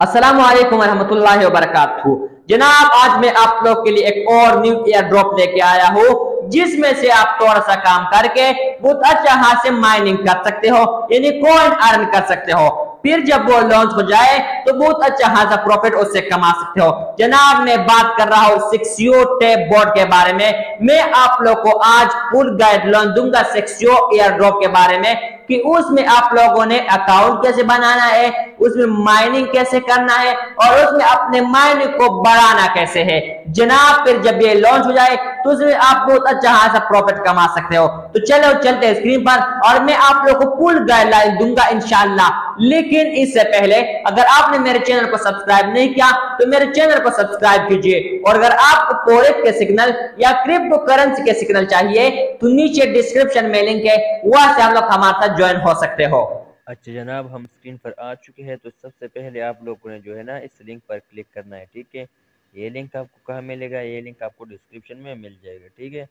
असलम वरहमतुल्लाहि वबरकातुहू जनाब, आज मैं आप लोग के लिए एक और न्यू एयर ड्रॉप लेके आया हूँ, जिसमें से आप थोड़ा सा काम करके बहुत अच्छा हाथ से माइनिंग कर सकते हो, यानी कॉइन अर्न कर सकते हो। फिर जब वो लॉन्च हो जाए तो बहुत अच्छा खासा प्रॉफिट उससे कमा सकते हो। जनाब, मैं बात कर रहा हूँ सिक्सियो टेप बोर्ड के बारे में। मैं आप लोग को आज फुल गाइडलाइन दूँगा सिक्सियो एयर ड्रॉप के बारे में, कि उसमें आप लोगों ने अकाउंट कैसे बनाना है उसमें माइनिंग कैसे करना है और उसमें अपने माइनिंग को बढ़ाना कैसे है। जनाब, फिर जब ये लॉन्च हो जाए तो उसमें आप बहुत अच्छा खासा प्रॉफिट कमा सकते हो। तो चलो, चलते हैं स्क्रीन पर और मैं आप लोगों को फुल गाइडलाइन दूँगा इनशाला लेकिन इससे पहले, अगर आपने मेरे चैनल को सब्सक्राइब नहीं किया तो मेरे चैनल को सब्सक्राइब कीजिए। और अगर आपको फोरेक्स के सिग्नल या क्रिप्टो करेंसी के सिग्नल चाहिए तो नीचे डिस्क्रिप्शन में लिंक है, वहाँ से हम लोग हमारे साथ ज्वाइन हो सकते हो। अच्छा जनाब, हम स्क्रीन पर आ चुके हैं तो सबसे पहले आप लोगों ने जो है ना, इस लिंक पर क्लिक करना है, ठीक है? ये लिंक आपको कहाँ मिलेगा? ये लिंक आपको डिस्क्रिप्शन में मिल जाएगा, ठीक है?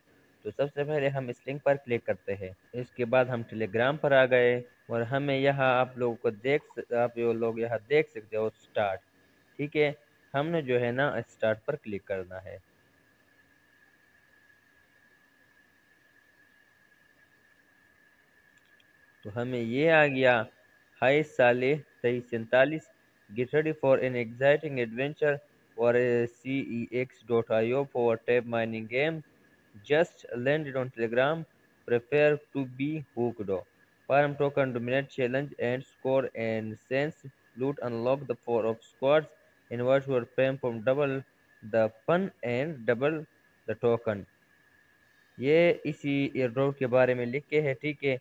तो सबसे पहले हम इस लिंक पर क्लिक करते हैं। इसके बाद हम टेलीग्राम पर आ गए, और हमें यहाँ आप लोगों को देख आप लोग यहाँ देख सकते हो स्टार्ट ठीक है? हमने जो है ना स्टार्ट पर क्लिक करना है। तो हमें ये आ गया। हाई साले तेईस सैंतालीस। Get ready for an exciting adventure और C E X dot I O for tap mining game just landed on Telegram prepare to be hooked farm token dominate challenge and score and sense loot unlock the four of scores in word your frame from double the fun and double the token ये इसी air drop के बारे में लिख के है, ठीक है?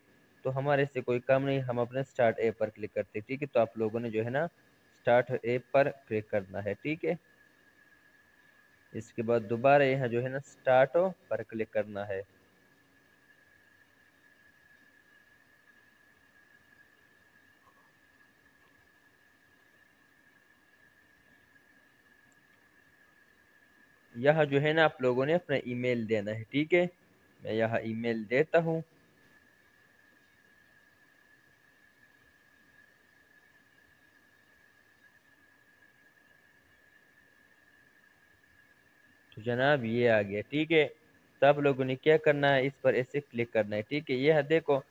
तो हमारे से कोई काम नहीं, हम अपने स्टार्ट ऐप पर क्लिक करते हैं, ठीक है? तो आप लोगों ने जो है ना स्टार्ट ऐप पर क्लिक करना है, ठीक है? इसके बाद दोबारा यहाँ जो है ना स्टार्ट पर क्लिक करना है। यहाँ जो है ना, आप लोगों ने अपना ईमेल देना है, ठीक है? मैं यहाँ ईमेल देता हूँ। तो जनाब ये आ गया, ठीक है? तो आप लोगों ने क्या करना है? इस पर ऐसे क्लिक करना है, ठीक है? यह देखो,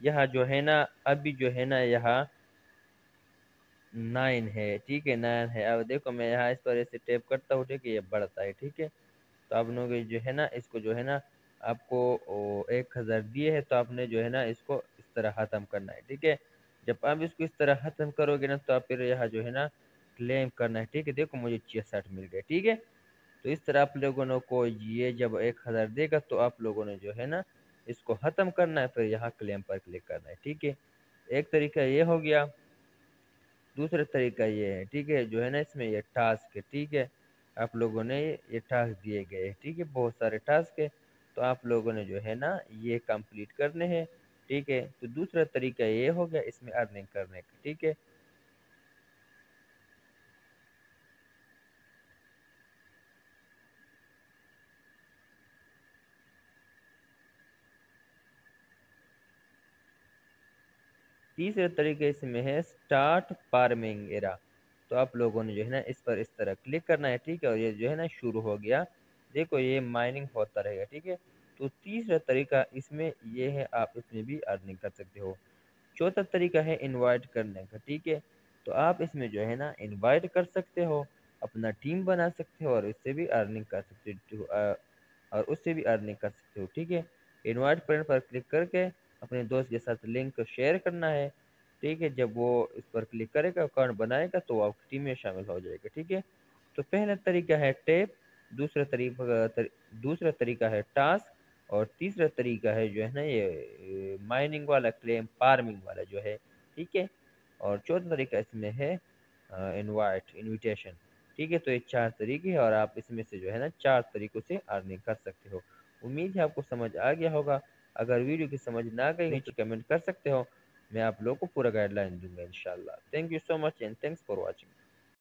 यह जो है ना, अभी जो है ना यहाँ नाइन है, ठीक है? नाइन है। अब देखो, मैं यहाँ इस पर ऐसे टैप करता हूँ, ठीक है? ये बढ़ता है, ठीक है? तो आप लोग जो है ना, इसको जो है ना, आपको एक हज़ार दिए है तो आपने जो है ना, इसको इस तरह ख़त्म करना है, ठीक है? जब आप इसको इस तरह ख़त्म करोगे ना तो आप फिर यहाँ जो है ना क्लेम करना है, ठीक है? देखो, मुझे छियासठ मिल गए ठीक है? तो इस तरह आप लोगों को ये जब एक हज़ार देगा तो आप लोगों ने जो है ना, इसको ख़त्म करना है, फिर यहाँ क्लेम पर क्लिक करना है, ठीक है? एक तरीका ये हो गया। दूसरा तरीका ये है, ठीक है? जो है ना, इसमें ये टास्क है ठीक है? आप लोगों ने ये टास्क दिए गए हैं, ठीक है? बहुत सारे टास्क है तो आप लोगों ने जो है ना, ये कंप्लीट करने हैं, ठीक है? तो दूसरा तरीका ये हो गया इसमें अर्निंग करने का, ठीक है? तीसरे तरीके इसमें है स्टार्ट फ़ार्मिंग एरा तो आप लोगों ने जो है ना, इस पर इस तरह क्लिक करना है, ठीक है? और ये जो है ना, शुरू हो गया। देखो ये माइनिंग होता रहेगा, ठीक है? तो तीसरा तरीका इसमें ये है, आप इसमें भी अर्निंग कर सकते हो। चौथा तरीका है इनवाइट करने का, ठीक है? तो आप इसमें जो है ना इनवाइट कर सकते हो, अपना टीम बना सकते हो और उससे भी अर्निंग कर सकते हो और उससे भी अर्निंग कर सकते हो, ठीक है? इनवाइट पर क्लिक करके अपने दोस्त के साथ लिंक शेयर करना है ठीक है? जब वो इस पर क्लिक करेगा अकाउंट बनाएगा तो वो आपकी टीम में शामिल हो जाएगा ठीक है? तो पहला तरीका है टेप दूसरा तरीका तर, दूसरा तरीका है टास्क और तीसरा तरीका है जो है ना ये माइनिंग वाला क्लेम फ़ार्मिंग वाला जो है ठीक है? और चौथा तरीका इसमें है इनवाइट इनविटेशन ठीक है? तो ये चार तरीके हैं और आप इसमें से जो है ना चार तरीकों से अर्निंग कर सकते हो। उम्मीद है आपको समझ आ गया होगा। अगर वीडियो की समझ ना गई तो कमेंट कर सकते हो। मैं आप लोगों को पूरा गाइडलाइन दूँगा, इंशाल्लाह। Thank you so much and thanks for watching